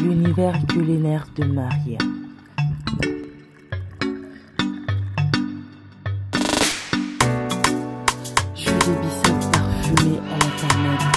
l'univers culinaire de Maria. Je suis des parfumés à la.